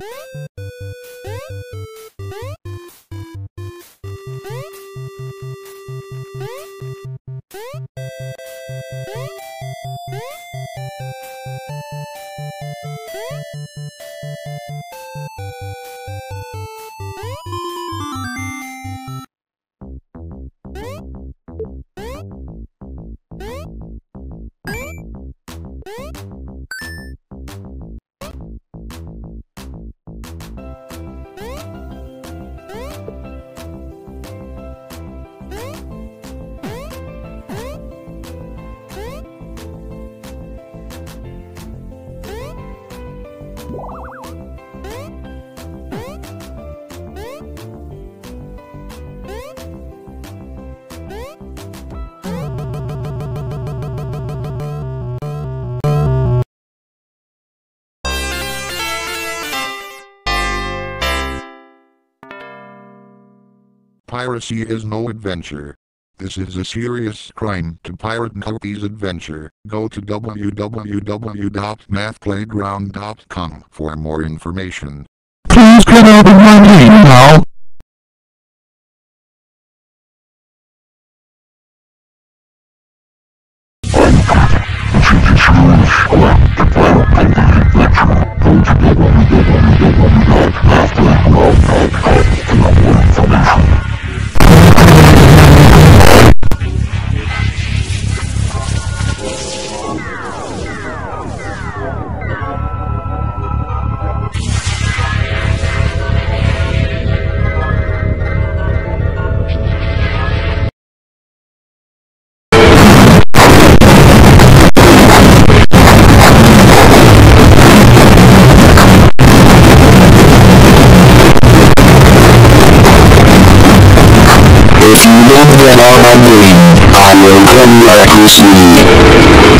えっ Huh? Piracy is no adventure. This is a serious crime to pirate Nuwpy's adventure. Go to www.mathplayground.com for more information. Please get out of my name now. If you don't get my name, I will come like you see.